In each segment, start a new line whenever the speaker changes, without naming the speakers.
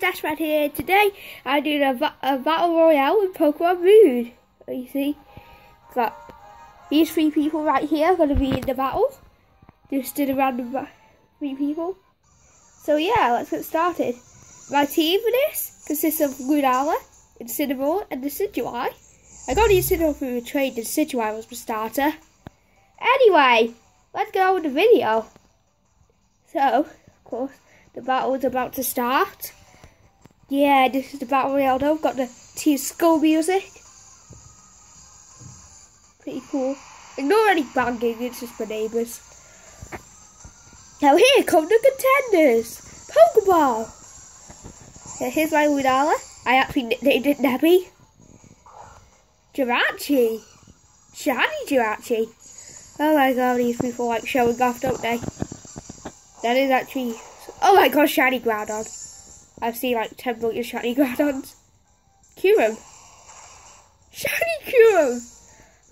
Dashman here. Today I do a, a battle royale with Pokemon Moon. You see, got these three people right here are going to be in the battle. Just did a random three people. So yeah, let's get started. My team for this consists of Lunala, Incineroar, and Decidueye. I got Incineroar through a trade, Decidueye was my starter. Anyway, let's get on with the video. So, of course, the battle is about to start. Yeah, this is the battle royale. I've got the Team Skull music. Pretty cool. Ignore any banging, it's just my neighbours. Now here come the contenders. Pokeball. Here's my Lunala. I actually nicknamed it Nebby. Jirachi. Shiny Jirachi. Oh my god, these people like showing off, don't they? That is actually... Oh my god, shiny Groudon. I've seen like 10 million shiny Groudons. Kyurem. Shiny Kyurem!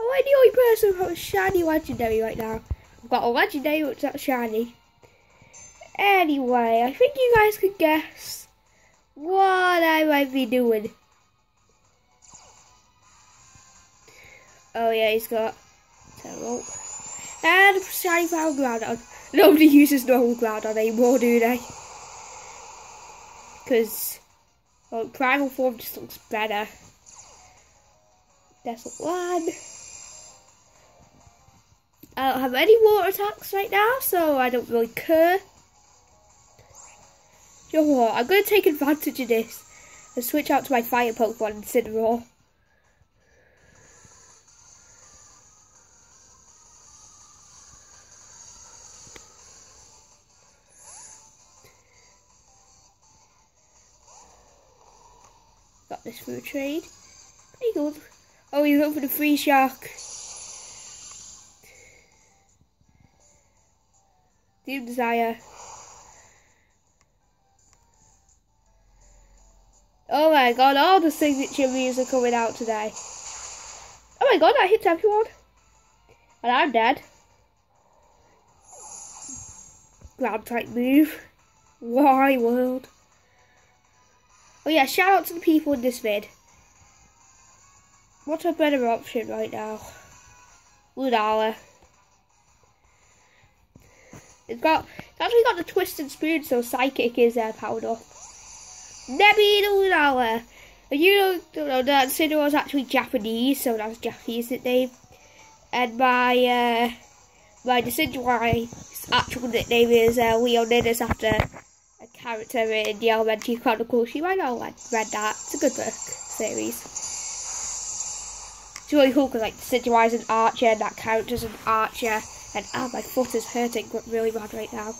Am I the only person who has a shiny legendary right now? I've got a legendary which is shiny. Anyway, I think you guys could guess what I might be doing. Oh yeah, he's got terrible. And a shiny power Groudon. Nobody uses normal Groudon anymore, do they? Because well, primal form just looks better. That's one. I don't have any water attacks right now, so I don't really care. You know what? I'm going to take advantage of this and switch out to my fire Pokemon Incineroar. Got this for a trade. Pretty good. Oh, he's going for the free shark. Doom Desire. Oh my god, all the signature moves are coming out today. Oh my god, I hit everyone. And I'm dead. Ground type move. Why world? Oh yeah, shout out to the people in this vid. What's a better option right now? Lunala. It's got it's actually got the twisted spoon, so psychic is uh, powered up. Nebby. You don't know that Cinder was actually Japanese, so that's Japanese nickname. And my uh my Decidueye's actual nickname is uh, Leonidas after character in the Elementary Chronicles. You might not have read that. It's a good book series. It's really cool because like Decidueye's an archer and that character's an archer. And ah, my foot is hurting really bad right now.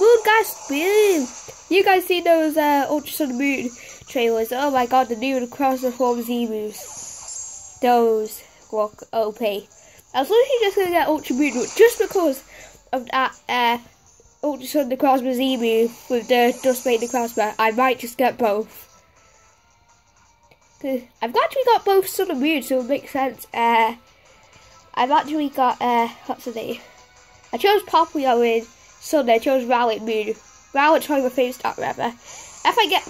Moon guys, boom! You guys see those uh, Ultra Sun Moon trailers? Oh my god, the new Cross Reform Z-moves. Those look OP. I was literally just gonna get Ultra Moon, just because of that uh, Ultra Sun the Z move with the Dusk Mane the Crossbow, I might just get both. I've actually got both Sun and Moon, so it makes sense. Uh, I've actually got, uh, what's the name? I chose Popplio in Sunday, I chose Rowlet Moon. Rowlet's probably my favourite starter ever. If I get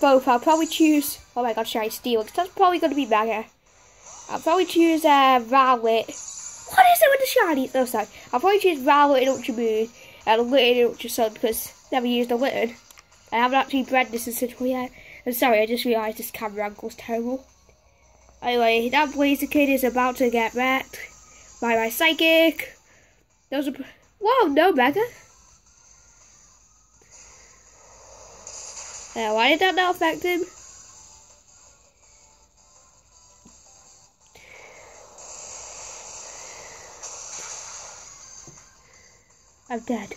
both, I'll probably choose, oh my god, should I steal? Because that's probably going to be better. I'll probably choose, uh, Rowlet. What is it with the shinies? No, sorry. I'll probably choose Rowlet in Ultra Moon Litten in Ultra Sun because never used a Litten. I haven't actually bred this in Central yet. I'm sorry, I just realised this camera angle's terrible. Anyway, that Blaziken is about to get wrecked by my psychic. Those are whoa, no mega. Uh, why did that not affect him? I'm dead.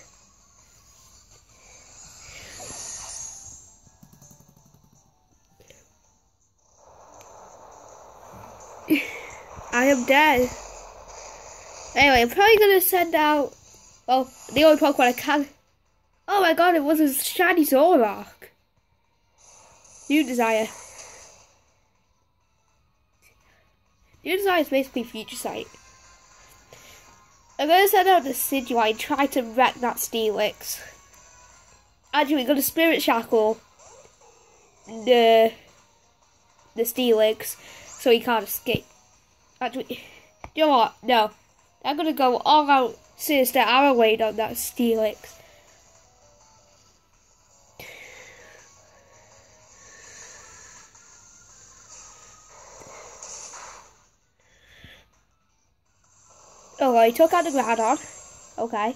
I am dead. Anyway, I'm probably gonna send out. Well, the only Pokemon I can. Oh my god, it was a shiny Zoroark. Doom Desire. Doom Desire is basically Future Sight. I'm gonna send out the Decidueye and try to wreck that Steelix. Actually, we got gonna spirit shackle the the Steelix so he can't escape. Actually, you know what? No, I'm gonna go all out sinister arrow raid on that Steelix. Oh, I took out the Groudon. Okay.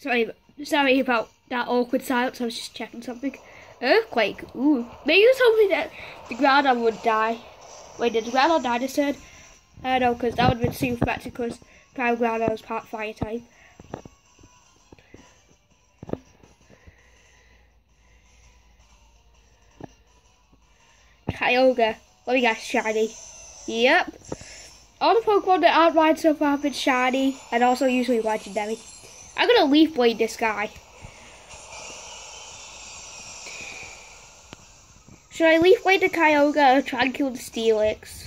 Sorry, sorry about that awkward silence. I was just checking something. Earthquake. Ooh, maybe it was hoping that the Groudon would die. Wait, did the Groudon die this turn? I don't know, because that would have been super effective because Prime Groudon was part fire type. Kyogre. Let me guess, shiny. Yep. All the Pokemon that aren't mine so far have been shiny and also usually legendary. I'm gonna leaf blade this guy. Should I leaf blade the Kyogre or try and kill the Steelix?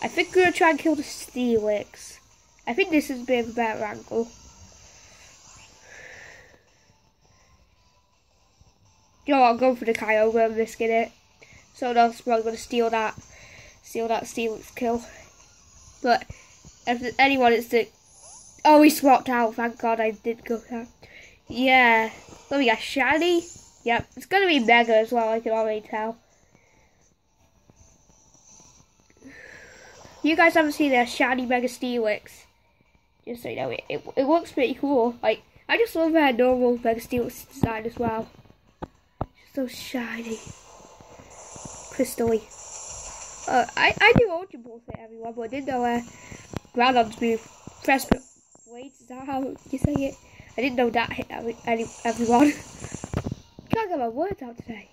I think we're gonna try and kill the Steelix. I think this is a bit of a better angle. Yo, I'll go for the Kyogre and risk it. Someone else is probably gonna steal that steal that Steelix kill. But if anyone it's the Oh, he swapped out. Thank God I did go there. Yeah. Let me get shiny. Yep. It's going to be mega as well, I can already tell. You guys haven't seen a shiny mega Steelix. Just so you know, it, it, it looks pretty cool. Like, I just love their normal mega Steelix design as well. Just so shiny. Crystally. Uh, I, I do Ultra Ball for everyone, but I didn't know uh, Groudon's move. Press Wait, is that how you say it? I didn't know that hit every, everyone. Can't get my words out today.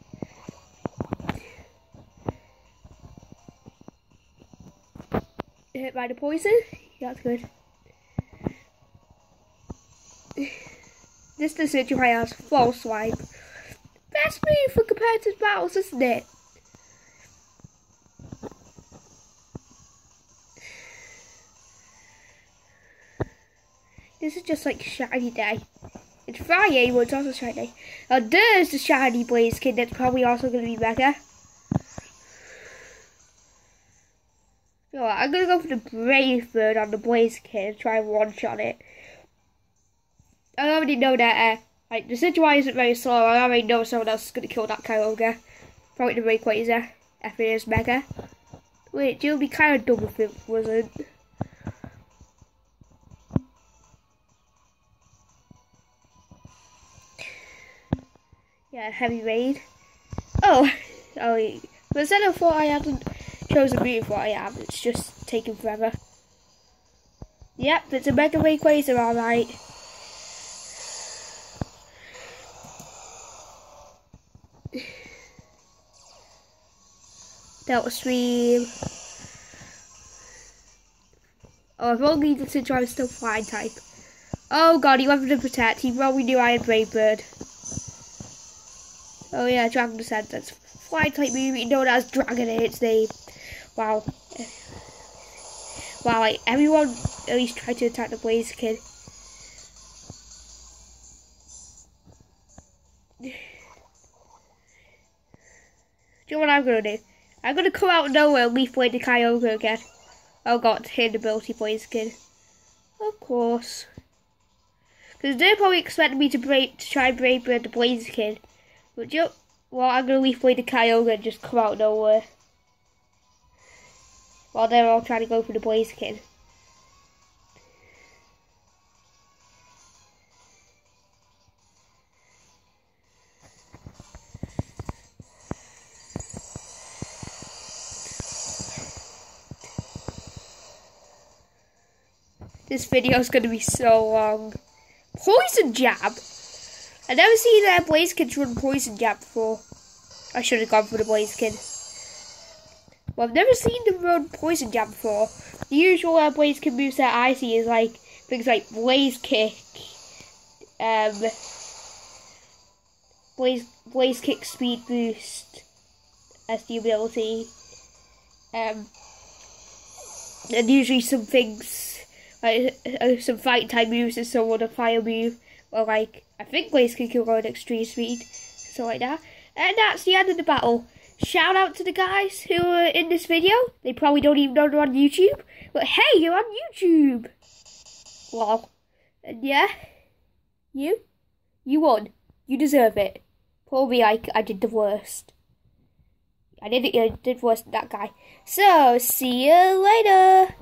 Hit by the poison? That's good. This decision has false swipe. Best move for competitive battles, isn't it? This is just like shiny day. It's Friday, but it's also shiny. Now there's the shiny Blaziken that's probably also going to be mega. So I'm going to go for the Brave Bird on the Blaziken and try and one-shot it. I already know that uh, like the situation isn't very slow. I already know someone else is going to kill that Kyogre. Probably the Rayquaza if it is mega. Wait, it would be kind of dumb if it wasn't. Yeah, heavy raid. Oh, oh but instead of what I haven't chosen move what I have, it's just taking forever. Yep, it's a Mega Rayquaza, alright. Delta Stream. Oh, I've only needed to try still flying type. Oh god, he for the protect. He probably knew I had Brave Bird. Oh yeah, Dragon Descent. That's fly type movie known as Dragon in its name. Wow. Wow, like everyone at least tried to attack the Blaziken. Do you know what I'm gonna do? I'm gonna come out of nowhere and leaf blade the Kyogre again. Oh god, the ability Kid. Of course. Because they're probably expecting me to break to try and brave bird the Blaziken. But you well, I'm gonna leaf blade the Kyogre and just come out nowhere. While they're all trying to go for the Blaziken. This video is going to be so long. Poison jab? I've never seen uh, Blaziken run Poison Jab before. I should have gone for the Blaziken. Well, I've never seen them run Poison Jab before. The usual uh, Blaziken moves that I see is like things like Blaze Kick, um, Blaze Blaze Kick Speed Boost as the ability, um, and usually some things like uh, some fight time moves and so on a fire move, or like I think Blaziken go at extreme speed, so like that. And that's the end of the battle. Shout out to the guys who are in this video. They probably don't even know they're on YouTube. But hey, you're on YouTube. Wow. And yeah, you, you won. You deserve it. Probably I, I did the worst. I did, I did worse than that guy. So, see you later.